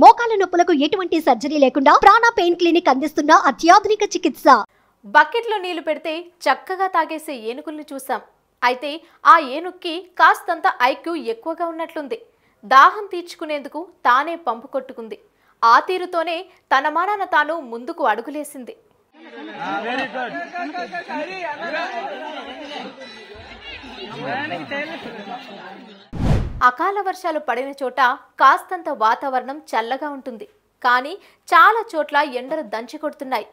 మోకాల నొప్పులకు ఎటువంటి సర్జరీ లేకుండా ప్రాణ పెయిన్ క్లినిక్ అందిస్తున్న అత్యాధునిక చికిత్స. బకెట్లో నీళ్ళు పెడితే చక్కగా తాగేసే ఏనుగుల్ని చూసాం అయితే ఆ ఏనుక్కి కాస్తంత ఐక్యూ ఎక్కువగా ఉన్నట్లుంది. దాహం తీర్చుకునేందుకు తానే పంపు కొట్టుకుంది. ఆ తీరుతోనే తన మానాన తాను ముందుకు అడుగులేసింది. అకాల వర్షాలు పడిన చోట కాస్తంత వాతావరణం చల్లగా ఉంటుంది. కానీ చాలా చోట్ల ఎండలు దంచి కొడుతున్నాయి.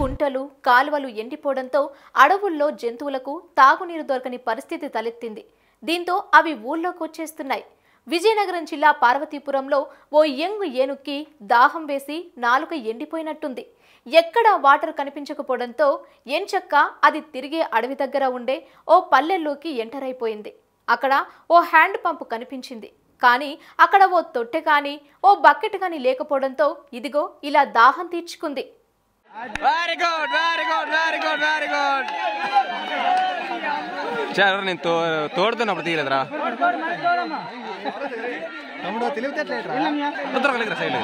కుంటలు కాలువలు ఎండిపోవడంతో అడవుల్లో జంతువులకు తాగునీరు దొరకని పరిస్థితి తలెత్తింది. దీంతో అవి ఊళ్ళోకి వచ్చేస్తున్నాయి. విజయనగరం జిల్లా పార్వతీపురంలో ఓ యంగ్ ఏనుక్కి దాహం వేసి నాలుక ఎండిపోయినట్టుంది. ఎక్కడా వాటర్ కనిపించకపోవడంతో ఎంచక్క అది తిరిగే అడవి దగ్గర ఉండే ఓ పల్లెల్లోకి ఎంటర్ అయిపోయింది. అక్కడ ఓ హ్యాండ్ పంపు కనిపించింది కానీ అక్కడ ఓ తొట్టె కానీ ఓ బకెట్ కానీ లేకపోవడంతో ఇదిగో ఇలా దాహం తీర్చుకుంది very good very good very good very good చాలు నేను తో తోడుతున్నప్పుడు తీయలేదురా తమ్ముడు తెలివితేటలేట్రా దొరకలేదురా సైడ్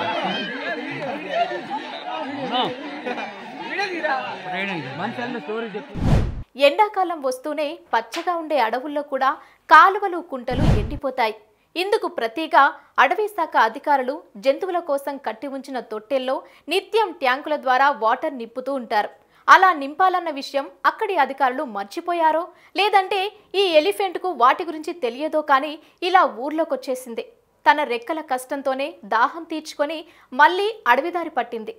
లేదు ఎండాకాలం వస్తూనే పచ్చగా ఉండే అడవుల్లో కూడా కాలువలు కుంటలు ఎండిపోతాయి. ఇందుకు ప్రతిగా అటవీ శాఖ అధికారులు జంతువుల కోసం కట్టి ఉంచిన తొట్టెల్లో నిత్యం ట్యాంకుల ద్వారా వాటర్ నింపుతూ ఉంటారు. అలా నింపాలన్న విషయం అక్కడి అధికారులు మర్చిపోయారో లేదంటే ఈ ఎలిఫెంట్కు వాటి గురించి తెలియదో కానీ ఇలా ఊర్లోకొచ్చేసింది. తన రెక్కల కష్టంతోనే దాహం తీర్చుకొని మళ్ళీ అడవిదారి పట్టింది.